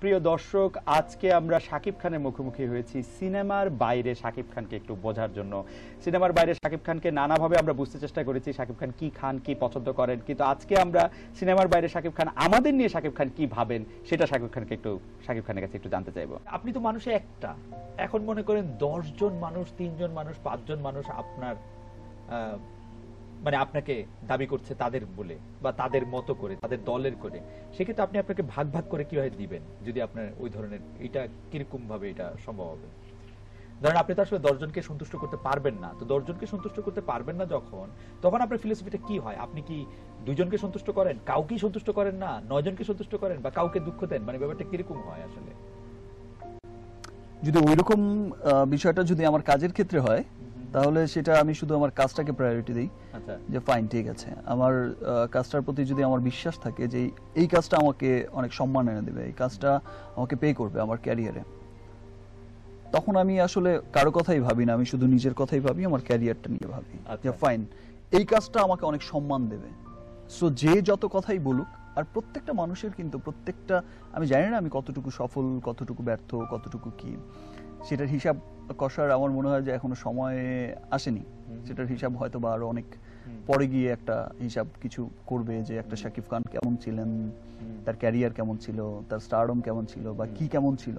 প্রিয় দর্শক, আজকে আমরা শাকিব খানের মুখোমুখি হয়েছি সিনেমার বাইরে শাকিব খানকে একটু বোঝার জন্য। সিনেমার বাইরে শাকিব খানকে নানাভাবে আমরা বুঝতে চেষ্টা করেছি শাকিব খান কি খান, কি পছন্দ করেন। কিন্তু আজকে আমরা সিনেমার বাইরে শাকিব খান, আমাদের নিয়ে শাকিব খান কি ভাবেন, সেটা শাকিব খানকে একটু, শাকিব খানের কাছে একটু জানতে চাইব। আপনি তো মানুষে একটা। এখন মনে করেন দশজন মানুষ, তিনজন মানুষ, পাঁচজন মানুষ আপনার মানে আপনাকে দাবি করছে তাদের বলে বা তাদের মতো করে, তাদের দলের করে। সেক্ষেত্রে আপনি আপনাকে ভাগ ভাগ করে কীভাবে দিবেন যদি আপনার ওই ধরনের এটা কীরকম ভাবে এটা সম্ভব হবে? ধরেন আপনি তো আসলে দশজনকে সন্তুষ্ট করতে পারবেন না। তো দশজনকে সন্তুষ্ট করতে পারবেন না যখন, তখন আপনার ফিলোসফিটা কি হয়? আপনি কি দুজনকে সন্তুষ্ট করেন? কাউকেই সন্তুষ্ট করেন না? নয়জনকে সন্তুষ্ট করেন? বা কাউকে দুঃখ দেন? মানে ব্যাপারটা কীরকম হয় আসলে? যদি ওইরকম বিষয়টা যদি আমার কাজের ক্ষেত্রে হয় তাহলে সেটা আমি শুধু আমার কাজটাকে প্রায়োরিটি দিই। আচ্ছা। যে ফাইন ঠিক আছে। আমার কাজটার প্রতি যদি আমার বিশ্বাস থাকে যে এই- কাজটা আমাকে অনেক সম্মান এনে দেবে এই কাজটা আমাকে পে করবে আমার ক্যারিয়ারে তখন আমি আসলে কারও কথাই ভাবি না আমি শুধু নিজের কথাই ভাবি আমার ক্যারিয়ারটা নিয়ে ভাবি। আচ্ছা। যে ফাইন এই কাজটা আমাকে অনেক সম্মান দেবে। সো যে যত কথাই বলুক আর প্রত্যেকটা মানুষের কিন্তু প্রত্যেকটা আমি জানি না আমি কতটুকু সফল কতটুকু ব্যর্থ কতটুকু কি সেটার হিসাব কষার আমার মনে হয় যে এখনও সময় আসেনি। সেটার হিসাব হয়তো বা আরও অনেক পরে গিয়ে একটা হিসাব কিছু করবে যে একটা শাকিব খান কেমন ছিলেন তার ক্যারিয়ার কেমন ছিল তার স্টারডম কেমন ছিল বা কি কেমন ছিল।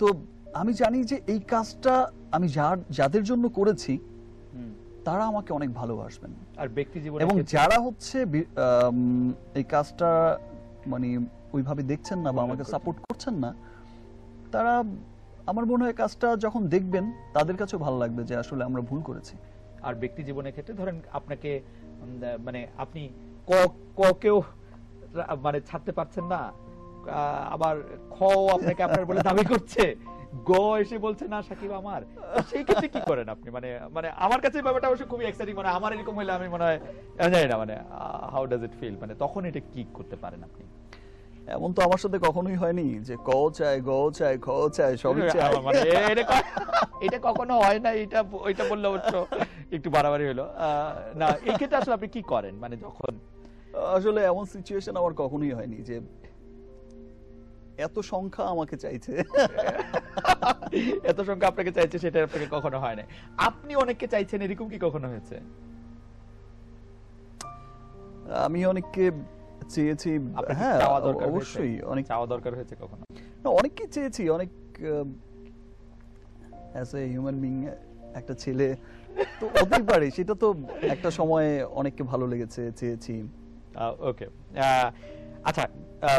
তো আমি জানি যে এই কাজটা আমি যার যাদের জন্য করেছি তারা আমাকে অনেক ভালোবাসবেন। আর ব্যক্তি জীবনে এবং যারা হচ্ছে এই কাজটা মানে ওইভাবে দেখছেন না বা আমাকে সাপোর্ট করছেন না তারা আমার মনে হয় কাজটা যখন দেখবেন, তাদের কাছেও ভালো লাগবে যে আসলে আমরা ভুল করেছি। আর ব্যক্তি জীবনের ক্ষেত্রে ধরেন আপনাকে মানে আপনি ক মানে ছাড়তে পারছেন না আবার খ আপনাকে আপনার বলে দাবি করছে, গ এসে বলছে, না, সাকিব আমার। সেই ক্ষেত্রে কি করেন আপনি? মানে মানে আমার কাছে ব্যাপারটা অবশ্য খুবই এক্সাইটিং মানে আমার এরকম হলে আমি মনে হয় জানি না মানে হাউ ডাজ ইট ফিল মানে তখন এটা কি করতে পারেন আপনি? এমন তো আমার সাথে কখনোই হয়নি যে ক চায় গ চায় খ চায় সবই চায় মানে এটা কখনো হয় না এটা ওইটা বললে অবশ্য একটু বাড়াবাড়ি হলো। না এই ক্ষেত্রে আসলে আপনি কি করেন? মানে যখন আসলে এমন সিচুয়েশন আমার কখনোই হয়নি যে এত সংখ্যা আমাকে চাইছে। এত সংখ্যা আপনাকে চাইছে সেটা আপনাকে কখনো হয় না আপনি অনেককে চাইছেন এরকম কি কখনো হয়েছে? আমি অনেককে চেয়েছি হ্যাঁ? অবশ্যই অনেক চাওয়া দরকার হয়েছে কখনো? না, অনেককে চেয়েছি অনেক অ্যাজ এ হিউম্যান বিং একটা ছেলে তো হতেই পারে সেটা তো একটা সময়ে অনেককে ভালো লেগেছে চেয়েছি। ওকে আচ্ছা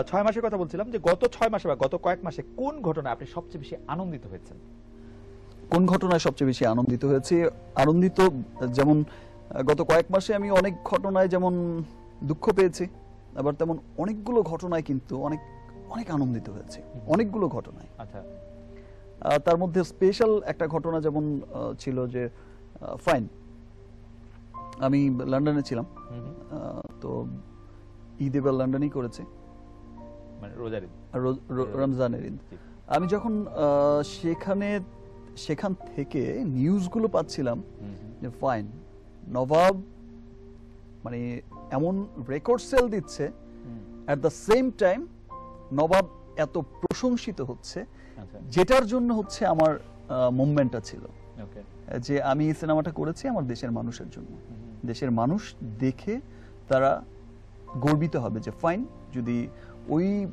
ছয় মাসের কথা বলছিলাম যে গত ছয় মাসে বা গত কয়েক মাসে কোন ঘটনা আপনি সবচেয়ে বেশি আনন্দিত হয়েছেন? কোন ঘটনায় সবচেয়ে বেশি আনন্দিত হয়েছি? আনন্দিত যেমন গত কয়েক মাসে আমি অনেক ঘটনায় যেমন দুঃখ পেয়েছি আবার তেমন অনেকগুলো ঘটনায় কিন্তু অনেক অনেক আনন্দিত হয়েছে। অনেকগুলো ঘটনায়। আচ্ছা। তার মধ্যে স্পেশাল একটা ঘটনা যেমন ছিল যে ফাইন আমি লন্ডনে ছিলাম। তো ঈদ এবার লন্ডনেই করেছে। মানে রোজার ঈদ। রমজানের ঈদ। আমি যখন আহ, সেখানে সেখান থেকে নিউজগুলো পাচ্ছিলাম। যে ফাইন নবাব মানে এমন রেকর্ড সেল দিচ্ছে at the same time Nabab এত প্রশংসিত হচ্ছে আচ্ছা। যেটার জন্য হচ্ছে আমার মুভমেন্টটা ছিল। যে আমি এই সিনেমাটা করেছি আমার দেশের মানুষের জন্য। দেশের মানুষ দেখে তারা গর্বিত হবে যে ফাইন যদি ওই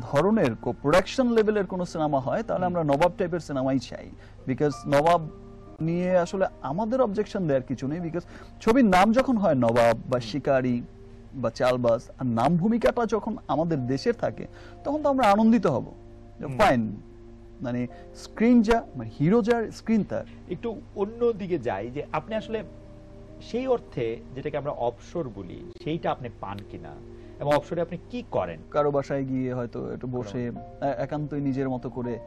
ধরনের প্রোডাকশন লেভেলের কোনো সিনেমা হয় তাহলে আমরা নবাব টাইপের সিনেমাই চাই। বিকজ নবাব নিয়ে আসলে আমাদের অবজেকশন দেওয়ার কিছু নেই বিকজ ছবির নাম যখন হয় নবাব বা শিকারি বা চালবাস আর নাম ভূমিকাটা যখন আমাদের দেশের থাকে তখন তো আমরা আনন্দিত হব। ফাইন মানে স্ক্রিন যা মানে হিরো যার স্ক্রিন তার। একটু অন্য দিকে যাই যে আপনি আসলে সেই অর্থে যেটাকে আমরা অবসর বলি সেইটা আপনি পান কিনা? এবং অবসরে আপনি কি করেন? কারও বাসায় গিয়ে হয়তো একটু বসে একান্তই নিজের মতো করে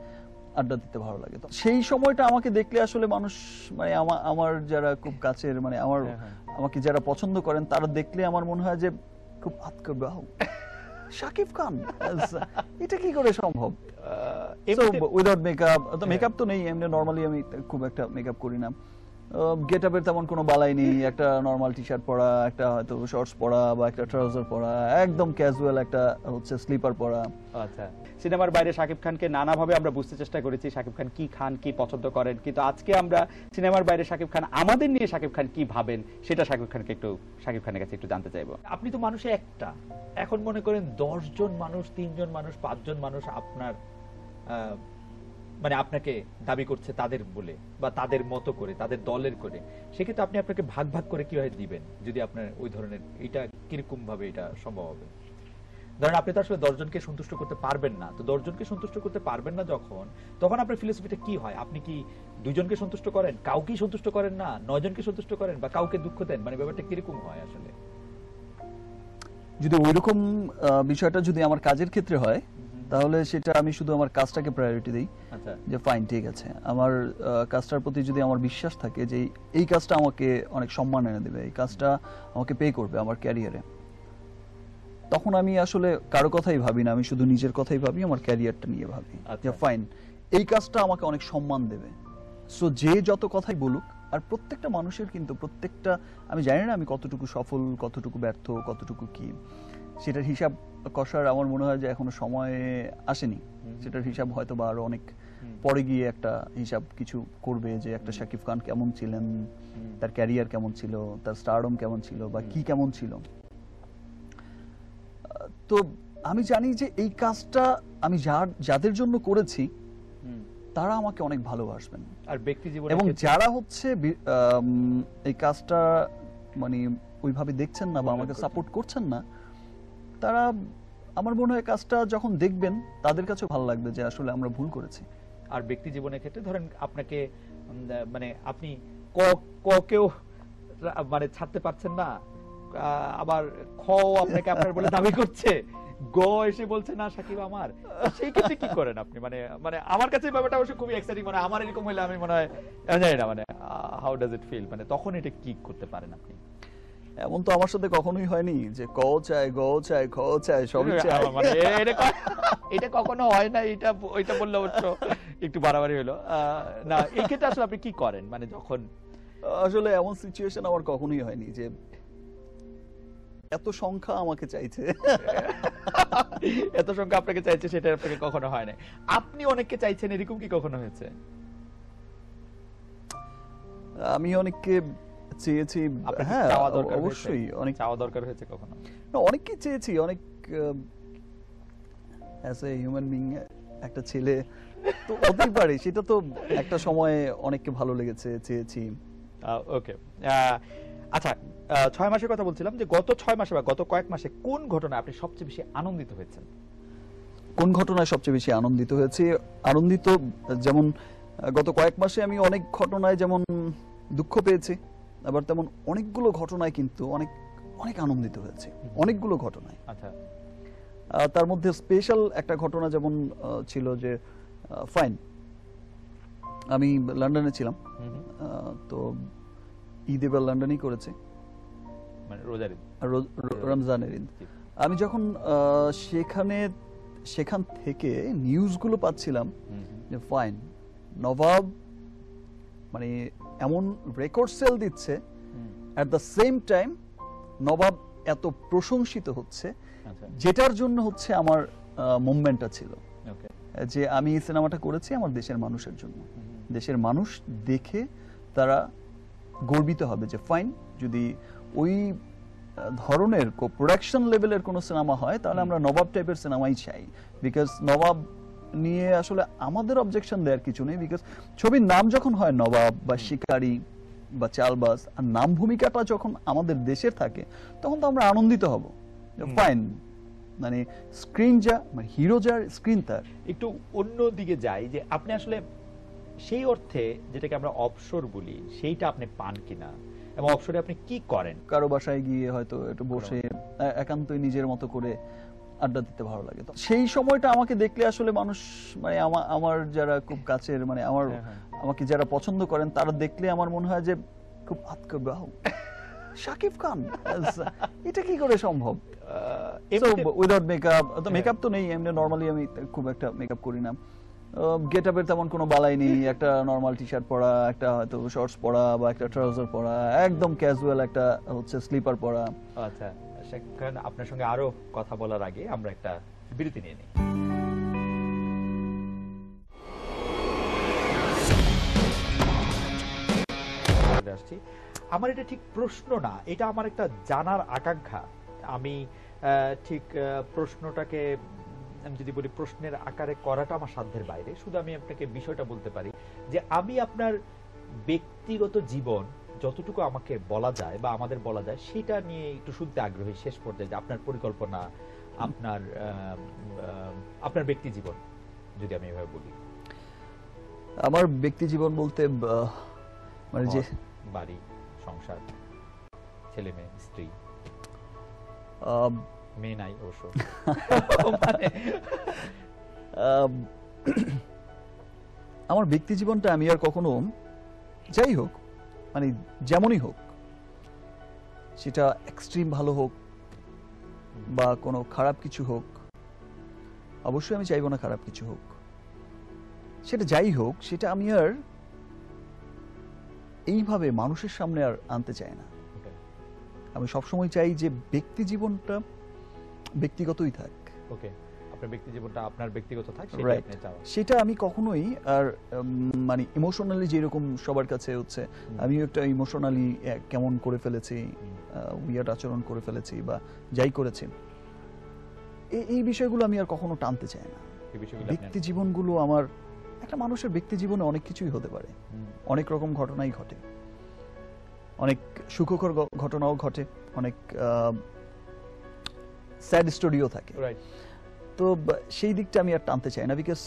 আড্ডা দিতে ভালো লাগে তো সেই সময়টা আমাকে দেখলে আসলে মানুষ মানে আমার যারা খুব কাছের মানে আমার হ্যাঁ, হ্যাঁ। আমাকে যারা পছন্দ করেন তারা দেখলে আমার মনে হয় যে খুব হাত করবে শাকিব খান এটা কি করে সম্ভব উইদাউট মেকআপ। মেকআপ তো নেই এমনি নর্মালি আমি খুব একটা মেকআপ করি না গেট আপের তেমন কোনো বালাই নেই। একটা নর্মাল টি শার্ট পরা একটা হয়তো শর্টস পরা বা একটা ট্রাউজার পরা একদম ক্যাজুয়াল একটা হচ্ছে স্লিপার পরা। আচ্ছা। সিনেমার বাইরে শাকিব খানকে নানাভাবে আমরা বুঝতে চেষ্টা করেছি শাকিব খান কি খান কি পছন্দ করেন। কিন্তু আজকে আমরা সিনেমার বাইরে শাকিব খান আমাদের নিয়ে শাকিব খান কি ভাবেন সেটা শাকিব খানকে একটু শাকিব খানের কাছে একটু জানতে চাইব। আপনি তো মানুষে একটা। এখন মনে করেন দশ জন মানুষ তিনজন মানুষ পাঁচজন মানুষ আপনার আহ, মানে আপনাকে দাবি করছে তাদের বলে বা তাদের মতো করে, তাদের দলের করে। সেক্ষেত্রে আপনি আপনাকে ভাগ ভাগ করে কীভাবে দিবেন যদি আপনার ওই ধরনের এটা কীরকম ভাবে এটা সম্ভব হবে? ধরেন আপনি তো আসলে দশজনকে সন্তুষ্ট করতে পারবেন না। তো দশজনকে সন্তুষ্ট করতে পারবেন না যখন, তখন আপনার ফিলোসফিটা কি হয়? আপনি কি দুজনকে সন্তুষ্ট করেন? কাউকেই সন্তুষ্ট করেন না? নয়জনকে সন্তুষ্ট করেন? বা কাউকে দুঃখ দেন? মানে ব্যাপারটা কীরকম হয় আসলে? যদি ওইরকম বিষয়টা যদি আমার কাজের ক্ষেত্রে হয় তাহলে সেটা আমি শুধু আমার কাজটাকে প্রায়োরিটি দিই। আচ্ছা। যে ফাইন ঠিক আছে। আমার কাজটার প্রতি যদি আমার বিশ্বাস থাকে যে এই কাজটা আমাকে অনেক সম্মান এনে দেবে এই কাজটা আমাকে পে করবে আমার ক্যারিয়ারে তখন আমি আসলে কারও কথাই ভাবি না। আমি শুধু নিজের কথাই ভাবি আমার ক্যারিয়ারটা নিয়ে ভাবি। আচ্ছা। যে ফাইন এই কাজটা আমাকে অনেক সম্মান দেবে। সো যে যত কথাই বলুক আর প্রত্যেকটা মানুষের কিন্তু প্রত্যেকটা আমি জানি না আমি কতটুকু সফল কতটুকু ব্যর্থ কতটুকু কি সেটার হিসাব কষার আমার মনে হয় যে এখনও সময় আসেনি। সেটার হিসাব হয়তো বা আরও অনেক পরে গিয়ে একটা হিসাব কিছু করবে যে একটা শাকিব খান কেমন ছিলেন তার ক্যারিয়ার কেমন ছিল তার স্টারডম কেমন ছিল বা কি কেমন ছিল। তো আমি জানি যে এই কাজটা আমি যার যাদের জন্য করেছি তারা আমাকে অনেক ভালোবাসবেন। আর ব্যক্তি জীবনে এবং যারা হচ্ছে এই কাজটা মানে ওইভাবে দেখছেন না বা আমাকে সাপোর্ট করছেন না তারা আমার মনে হয় কাজটা যখন দেখবেন, তাদের কাছে ভালো লাগবে যে আসলে আমরা ভুল করেছি। আর ব্যক্তি জীবনের ক্ষেত্রে ধরেন আপনাকে মানে আপনি ক ক কেও মানে ছাড়তে পারছেন না আবার খ আপনাকে আপনার বলে দাবি করছে, গ এসে বলছে, না, সাকিব আমার। সেই ক্ষেত্রে কি করেন আপনি? মানে মানে আমার কাছে ব্যাপারটা অবশ্য খুবই এক্সাইটিং মানে আমার এরকম হলে আমি মনে হয় জানি না মানে হাউ ডাজ ইট ফিল মানে তখন এটা কি করতে পারেন আপনি? এমন তো আমার সাথে কখনোই হয়নি যে ক চায় গ চায় খ চায় সবই চায় মানে এটা কখনো হয় না এটা ওইটা বললে অবশ্য একটু বাড়াবাড়ি হলো। না এই ক্ষেত্রে আসলে আপনি কি করেন? মানে যখন আসলে এমন সিচুয়েশন আমার কখনোই হয়নি যে এত সংখ্যা আমাকে চাইছে। এত সংখ্যা আপনাকে চাইছে সেটা আপনাকে কখনো হয় না আপনি অনেককে চাইছেন এরকম কি কখনো হয়েছে? আমি অনেককে চেয়েছি হ্যাঁ অবশ্যই অনেক চাওয়া দরকার হয়েছে কখনো? অনেককে চেয়েছি অনেক অ্যাজ এ হিউম্যান বিং একটা ছেলে তো হতেই পারে সেটা তো একটা সময়ে অনেককে ভালো লেগেছে চেয়েছি। ওকে আচ্ছা ছয় মাসের কথা বলছিলাম যে গত ছয় মাসে বা গত কয়েক মাসে কোন ঘটনা আপনি সবচেয়ে বেশি আনন্দিত হয়েছেন? কোন ঘটনায় সবচেয়ে বেশি আনন্দিত হয়েছে? আনন্দিত যেমন গত কয়েক মাসে আমি অনেক ঘটনায় যেমন দুঃখ পেয়েছি আবার তেমন অনেকগুলো ঘটনায় কিন্তু অনেক অনেক আনন্দিত হয়েছে। অনেকগুলো ঘটনায়। আচ্ছা। তার মধ্যে স্পেশাল একটা ঘটনা যেমন ছিল যে ফাইন আমি লন্ডনে ছিলাম। তো ঈদ এবার লন্ডনেই করেছে। মানে রমজানের ঈদ। আমি যখন আহ, সেখানে সেখান থেকে নিউজগুলো পাচ্ছিলাম। যে ফাইন নবাব মানে এমন রেকর্ড সেল দিচ্ছে at the same time Nabab এত প্রশংসিত হচ্ছে আচ্ছা। যেটার জন্য হচ্ছে আমার মুভমেন্টটা ছিল। যে আমি এই সিনেমাটা করেছি আমার দেশের মানুষের জন্য। দেশের মানুষ দেখে তারা গর্বিত হবে যে ফাইন যদি ওই ধরনের প্রোডাকশন লেভেলের কোনো সিনেমা হয় তাহলে আমরা নবাব টাইপের সিনেমাই চাই। বিকজ নবাব নিয়ে আসলে আমাদের অবজেকশন দেওয়ার কিছু নেই বিকজ ছবির নাম যখন হয় নবাব বা শিকারী বা চালবাজ আর নাম ভূমিকাটা যখন আমাদের দেশের থাকে তখন তো আমরা আনন্দিত হব। ফাইন মানে স্ক্রিন যা মানে হিরো যার স্ক্রিন তার। একটু অন্য দিকে যাই যে আপনি আসলে সেই অর্থে যেটাকে আমরা অবসর বলি সেইটা আপনি পান কিনা? এবং অবসরে আপনি কি করেন? কারও বাসায় গিয়ে হয়তো একটু বসে একান্তই নিজের মতো করে আড্ডা দিতে ভালো লাগে। তো সেই সময়টা আমাকে দেখলে আসলে মানুষ মানে আমার যারা খুব কাছের মানে আমার হ্যাঁ, হ্যাঁ। আমাকে যারা পছন্দ করেন তারা দেখলে আমার মনে হয় যে খুব করবে শাকিব খান এটা কি করে সম্ভব? উইদাউট মেকআপ তো হ্যাঁ। মেকআপ তো নেই এমনি নর্মালি আমি খুব একটা মেকআপ করি না। গেট আপের তেমন কোনো বালাই নেই একটা নর্মাল টি শার্ট পরা একটা হয়তো শর্টস পরা বা একটা ট্রাউজার পরা একদম ক্যাজুয়াল একটা হচ্ছে স্লিপার পরা। আচ্ছা। শাকিব খান আপনার সঙ্গে আরও কথা বলার আগে আমরা একটা বিরতি নিয়ে নিই। আমার এটা ঠিক প্রশ্ন না, এটা আমার একটা জানার আকাঙ্ক্ষা। আমি ঠিক প্রশ্নটাকে আমি যদি বলি প্রশ্নের আকারে করাটা আমার সাধ্যের বাইরে। শুধু আমি আপনাকে বিষয়টা বলতে পারি যে আমি আপনার ব্যক্তিগত জীবন যতটুকু আমাকে বলা যায় বা আমাদের বলা যায় সেটা নিয়ে একটু শুনতে আগ্রহী শেষ পর্যায়ে যে আপনার পরিকল্পনা আপনার আপনার ব্যক্তি জীবন যদি আমি এভাবে বলি। আমার ব্যক্তি জীবন বলতে মানে যে বাড়ি সংসার ছেলে মেয়ে স্ত্রী। মেয়ে নাই অবশ্য। আম, আমার ব্যক্তি জীবনটা আমি আর কখনো যাই হোক মানে যেমনই হোক সেটা এক্সট্রিম ভালো হোক বা কোনো খারাপ কিছু হোক অবশ্যই আমি চাইব না খারাপ কিছু হোক। সেটা যাই হোক সেটা আমি আর এইভাবে মানুষের সামনে আর আনতে চাই না। আমি সবসময় চাই যে ব্যক্তি জীবনটা ব্যক্তিগতই থাক। Okay. আপনার ব্যক্তি জীবনটা আপনার ব্যক্তিগত থাক সেটাই আপনি চাওয়া সেটা আমি কখনোই আর মানে ইমোশনালি যেরকম সবার কাছে হচ্ছে আমিও একটা ইমোশনালি কেমন করে ফেলেছি উইয়ার্ড আচরণ করে ফেলেছি বা যাই করেছি এই- বিষয়গুলো আমি আর কখনো টানতে চাই না। ব্যক্তি জীবনগুলো আমার একটা মানুষের ব্যক্তি জীবনে অনেক কিছুই হতে পারে। অনেক রকম ঘটনাই ঘটে। অনেক সুখকর ঘটনাও ঘটে। অনেক স্যাড স্টোরিও থাকে। রাইট তো সেই দিকটা আমি আর টানতে চাই না বিকজ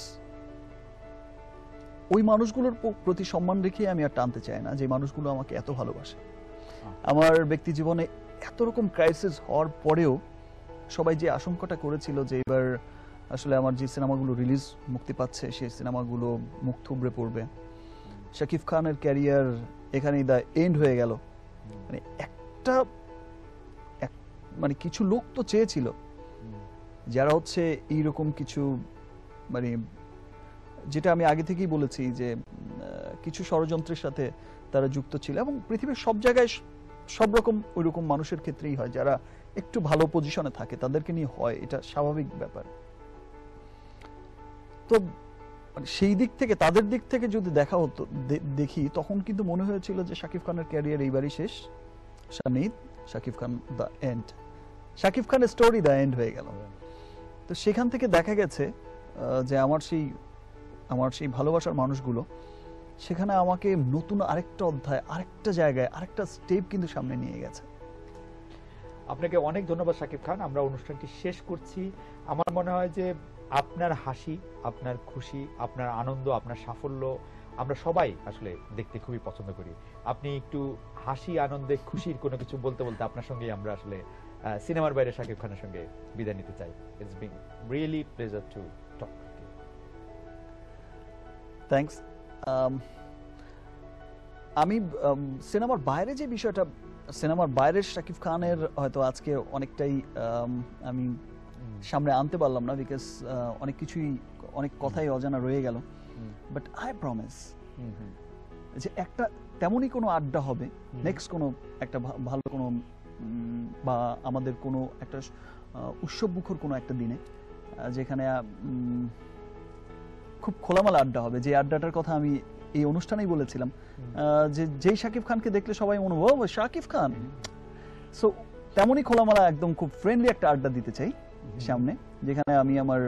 ওই মানুষগুলোর প্রতি সম্মান রেখে আমি আর টানতে চাই না যে মানুষগুলো আমাকে এত ভালোবাসে। আমার ব্যক্তি জীবনে এত রকম ক্রাইসিস হওয়ার পরেও সবাই যে আশঙ্কাটা করেছিল যে এবার আসলে আমার যে সিনেমাগুলো রিলিজ মুক্তি পাচ্ছে সেই সিনেমাগুলো মুখ থুবড়ে পড়বে। শাকিব খানের ক্যারিয়ার এখানেই দা এন্ড হয়ে গেল। মানে একটা এক- মানে কিছু লোক তো চেয়েছিল। যারা হচ্ছে এইরকম কিছু মানে যেটা আমি আগে থেকেই বলেছি যে কিছু ষড়যন্ত্রের সাথে তারা যুক্ত ছিল এবং পৃথিবীর সব জায়গায় সব রকম ওই রকম মানুষের ক্ষেত্রেই হয়, যারা একটু ভালো পজিশনে থাকে, তাদেরকে নিয়ে হয়, এটা স্বাভাবিক ব্যাপার। তো মানে সেই দিক থেকে, তাদের দিক থেকে যদি দেখা হতো দেখি, তখন কিন্তু মনে হয়েছিল যে শাকিব খানের ক্যারিয়ার এইবারই শেষ। শানিদ, শাকিব খান দ্য এন্ড শাকিব খানের স্টোরি দ্য এন্ড হয়ে গেল। তো সেখান থেকে দেখা গেছে যে আমার সেই আমার সেই ভালোবাসার মানুষগুলো, সেখানে আমাকে নতুন আরেকটা অধ্যায়, আরেকটা জায়গায়, আরেকটা স্টেপ কিন্তু সামনে নিয়ে গেছে। আপনাকে অনেক ধন্যবাদ, সাকিব খান। আমরা অনুষ্ঠানটি শেষ করছি। আমার মনে হয় যে আপনার হাসি, আপনার খুশি, আপনার আনন্দ, আপনার সাফল্য, আমরা সবাই আসলে দেখতে খুবই পছন্দ করি। আপনি একটু হাসি, আনন্দে খুশির কোনো কিছু বলতে বলতে আপনার সঙ্গে আমরা আসলে সিনেমার বাইরে শাকিব খানের সঙ্গে বিদায় নিতে চাই। It's being really pleasure to talk thanks আমি um, সিনেমার বাইরে যে বিষয়টা সিনেমার বাইরের শাকিব খানের হয়তো আজকে অনেকটাই um, আমি সামনে আনতে পারলাম না বিকজ অনেক কিছুই অনেক কথাই অজানা রয়ে গেল। বাট আই প্রমিস যে একটা তেমনই কোনো আড্ডা হবে। নেক্সট কোনো একটা ভালো কোনো বা আমাদের কোনো একটা আহ, উৎসবমুখর কোনো একটা দিনে যেখানে খুব খোলামেলা আড্ডা হবে। যে আড্ডাটার কথা আমি এই অনুষ্ঠানেই বলেছিলাম যে যেই শাকিব খানকে দেখলে সবাই মনে ও শাকিব খান! সো তেমনই খোলামেলা একদম খুব ফ্রেন্ডলি একটা আড্ডা দিতে চাই সামনে যেখানে আমি আমার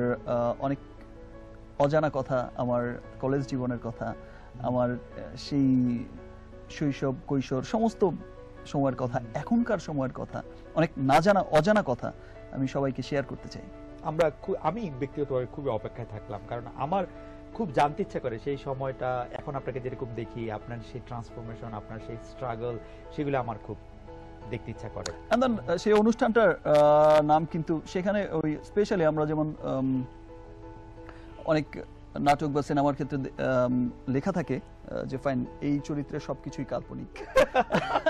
অনেক অজানা কথা আমার কলেজ জীবনের কথা আমার সেই শৈশব কৈশোর সমস্ত সময়ের কথা এখনকার সময়ের কথা অনেক না জানা অজানা কথা আমি সবাইকে শেয়ার করতে চাই। আমরা আমি ব্যক্তিগতভাবে খুবই অপেক্ষায় থাকলাম কারণ আমার খুব জানতে ইচ্ছা করে সেই সময়টা এখন আপনাকে যেরকম দেখি আপনার সেই ট্রান্সফরমেশন আপনার সেই স্ট্রাগল সেগুলো আমার খুব দেখতে ইচ্ছা করে। সেই অনুষ্ঠানটার নাম কিন্তু সেখানে ওই স্পেশালি আমরা যেমন অনেক নাটক বা সিনেমার ক্ষেত্রে লেখা থাকে যে ফাইন এই চরিত্রে সবকিছুই কাল্পনিক।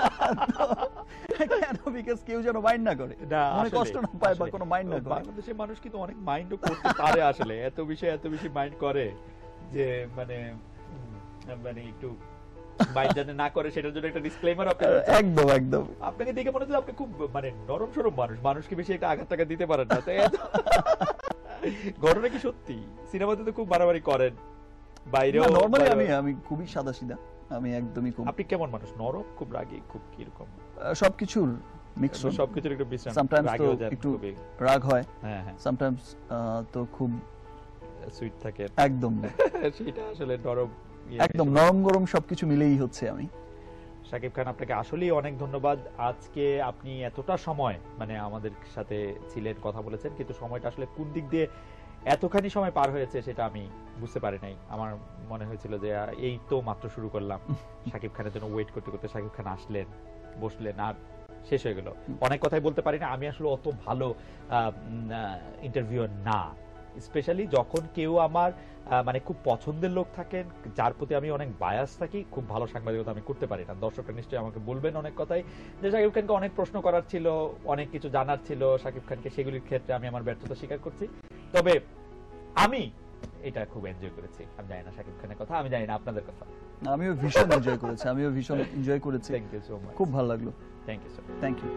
কেন বিকজ কেউ যেন মাইন্ড না করে। মনে কষ্ট না পায় বা কোনো মাইন্ড না করে। বাংলাদেশের মানুষ কিন্তু অনেক মাইন্ডও করতে পারে আসলে। এত বিষয় এত বেশি মাইন্ড করে যে মানে মানে একটু মাইন্ড যাতে না করে সেটার জন্য একটা ডিসক্লেমার একদম একদম। আপনাকে দেখে মনে হচ্ছে আপনি খুব মানে নরম সরম মানুষ। মানুষকে বেশি একটা আঘাত টাঘাত দিতে পারেন না। ঘটনা কি সত্যি? সিনেমাতে তো খুব বাড়াবাড়ি করেন। বাইরেও নর্মালি আমি আমি খুবই সাদা সিধা আমি একদমই খুব আপনি কেমন মানুষ? নরম খুব রাগী? খুব কীরকম? আহ, সবকিছুর মিক্সড সবকিছুর একটু বিশ্রাম সামটাইমস তো একটু রাগ হয়। হ্যাঁ হ্যাঁ। সামটাইমস তো খুব সুইট থাকে। একদম। সেটা আসলে নরম ইয়ে একদম নরম গরম সবকিছু মিলেই হচ্ছে আমি। সাকিব খান আপনাকে আসলেই অনেক ধন্যবাদ। আজকে আপনি এতটা সময় মানে আমাদের সাথে ছিলেন কথা বলেছেন কিন্তু সময়টা আসলে কোন দিক দিয়ে এতখানি সময় পার হয়েছে সেটা আমি বুঝতে পারি নাই। আমার মনে হয়েছিল যে এই তো মাত্র শুরু করলাম। সাকিব খানের জন্য ওয়েট করতে করতে সাকিব খান আসলেন বসলেন আর শেষ হয়ে গেল। অনেক কথাই বলতে পারি না আমি আসলে অত ভালো ইন্টারভিউ না। স্পেশালি যখন কেউ আমার মানে খুব পছন্দের লোক থাকেন যার প্রতি আমি অনেক বায়াস থাকি খুব ভালো সাংবাদিকতা আমি করতে পারি না। দর্শকরা নিশ্চয়ই আমাকে বলবেন অনেক কথাই। যে শাকিব খানকে অনেক প্রশ্ন করার ছিল অনেক কিছু জানার ছিল শাকিব খানকে সেগুলির ক্ষেত্রে আমি আমার ব্যর্থতা স্বীকার করছি। তবে আমি এটা খুব এনজয় করেছি। আমি জানি না শাকিব খানের কথা আমি জানি না আপনাদের কথা। আমিও ভীষণ এনজয় করেছি আমিও ভীষণ এনজয় করেছি। থ্যাংক ইউ সো মাচ খুব ভালো লাগল। Thank you so thank you